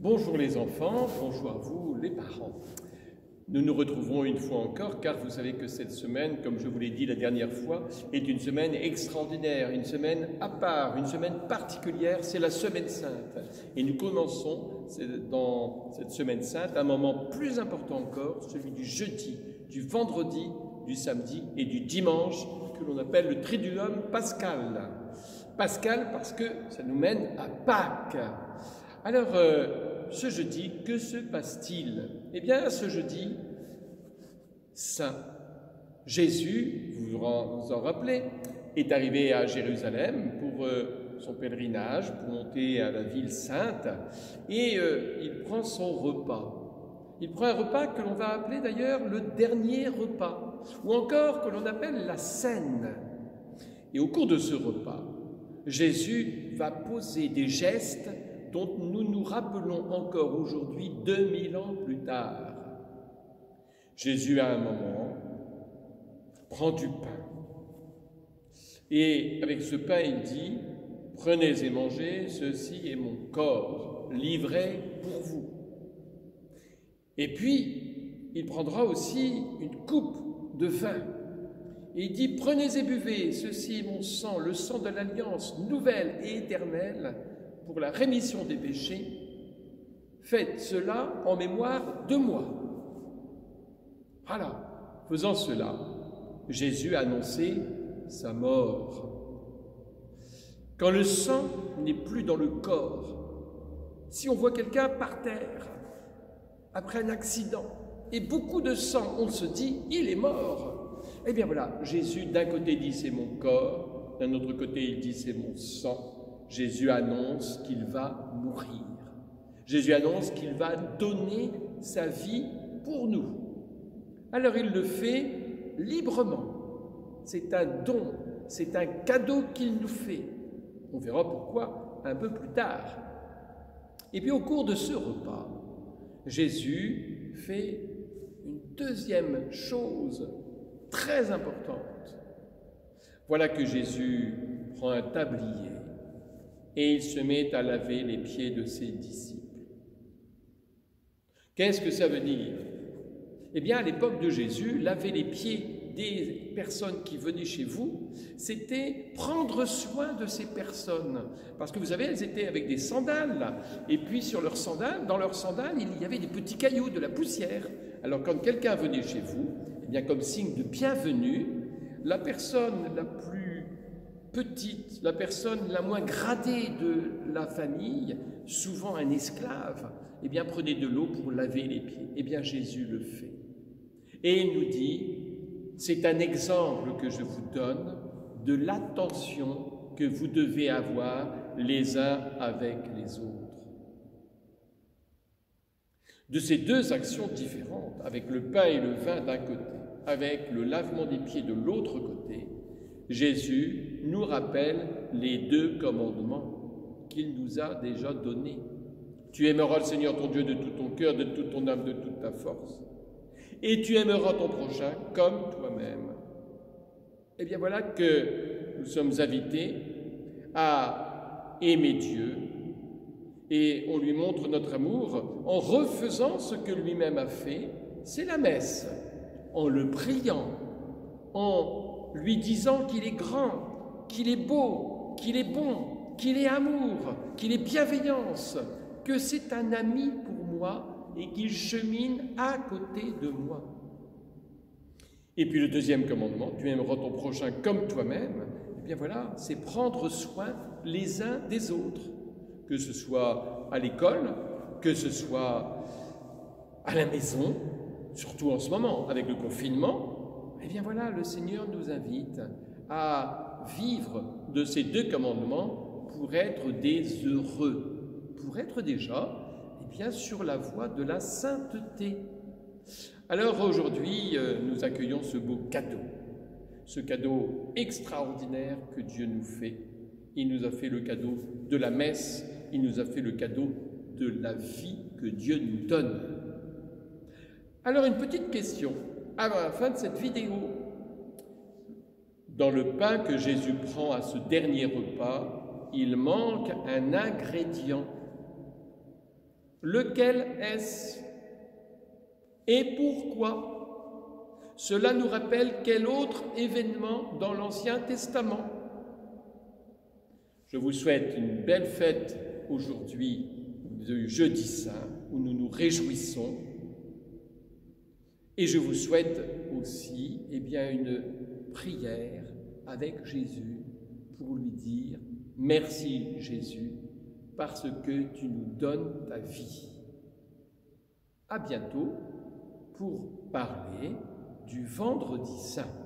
Bonjour les enfants, bonjour à vous les parents. Nous nous retrouvons une fois encore car vous savez que cette semaine, comme je vous l'ai dit la dernière fois, est une semaine extraordinaire, une semaine à part, une semaine particulière, c'est la semaine sainte. Et nous commençons dans cette semaine sainte un moment plus important encore, celui du jeudi, du vendredi, du samedi et du dimanche que l'on appelle le Triduum pascal. Pascal parce que ça nous mène à Pâques. Alors, euh, ce jeudi, que se passe-t-il? Eh bien, ce jeudi, Saint Jésus, vous vous en rappelez, est arrivé à Jérusalem pour euh, son pèlerinage, pour monter à la ville sainte, et euh, il prend son repas. Il prend un repas que l'on va appeler d'ailleurs le dernier repas, ou encore que l'on appelle la scène. Et au cours de ce repas, Jésus va poser des gestes dont nous nous rappelons encore aujourd'hui, 2000 ans plus tard. Jésus, à un moment, prend du pain. Et avec ce pain, il dit, prenez et mangez, ceci est mon corps, livré pour vous. Et puis, il prendra aussi une coupe de vin. Et il dit, prenez et buvez, ceci est mon sang, le sang de l'alliance nouvelle et éternelle pour la rémission des péchés, faites cela en mémoire de moi. Voilà, faisant cela, Jésus a annoncé sa mort. Quand le sang n'est plus dans le corps, si on voit quelqu'un par terre après un accident et beaucoup de sang, on se dit il est mort. Eh bien voilà, Jésus d'un côté dit c'est mon corps, d'un autre côté il dit c'est mon sang. Jésus annonce qu'il va mourir. Jésus annonce qu'il va donner sa vie pour nous. Alors il le fait librement. C'est un don, c'est un cadeau qu'il nous fait. On verra pourquoi un peu plus tard. Et puis au cours de ce repas, Jésus fait une deuxième chose très importante. Voilà que Jésus prend un tablier et il se met à laver les pieds de ses disciples. Qu'est-ce que ça veut dire? Eh bien, à l'époque de Jésus, laver les pieds des personnes qui venaient chez vous, c'était prendre soin de ces personnes. Parce que vous savez, elles étaient avec des sandales, et puis sur leurs sandales, dans leurs sandales, il y avait des petits cailloux, de la poussière. Alors quand quelqu'un venait chez vous, eh bien, comme signe de bienvenue, la personne la plus petite, la personne la moins gradée de la famille, souvent un esclave, eh bien prenez de l'eau pour laver les pieds. Eh bien Jésus le fait. Et il nous dit, c'est un exemple que je vous donne de l'attention que vous devez avoir les uns avec les autres. De ces deux actions différentes, avec le pain et le vin d'un côté, avec le lavement des pieds de l'autre côté, Jésus nous rappelle les deux commandements qu'il nous a déjà donnés. Tu aimeras le Seigneur ton Dieu de tout ton cœur, de toute ton âme, de toute ta force. Et tu aimeras ton prochain comme toi-même. Eh bien voilà que nous sommes invités à aimer Dieu et on lui montre notre amour en refaisant ce que lui-même a fait, c'est la messe, en le priant, en lui disant qu'il est grand, qu'il est beau, qu'il est bon, qu'il est amour, qu'il est bienveillance, que c'est un ami pour moi et qu'il chemine à côté de moi. Et puis le deuxième commandement, tu aimeras ton prochain comme toi-même, eh bien voilà, c'est prendre soin les uns des autres, que ce soit à l'école, que ce soit à la maison, surtout en ce moment avec le confinement, eh bien voilà, le Seigneur nous invite à vivre de ces deux commandements pour être des heureux, pour être déjà eh bien, sur la voie de la sainteté. Alors aujourd'hui, euh, nous accueillons ce beau cadeau, ce cadeau extraordinaire que Dieu nous fait. Il nous a fait le cadeau de la messe, il nous a fait le cadeau de la vie que Dieu nous donne. Alors une petite question avant la fin de cette vidéo. Dans le pain que Jésus prend à ce dernier repas, il manque un ingrédient. Lequel est-ce? Et pourquoi? Cela nous rappelle quel autre événement dans l'Ancien Testament? Je vous souhaite une belle fête aujourd'hui de jeudi saint où nous nous réjouissons et je vous souhaite aussi eh bien, une prière avec Jésus pour lui dire merci Jésus parce que tu nous donnes ta vie. À bientôt pour parler du vendredi saint.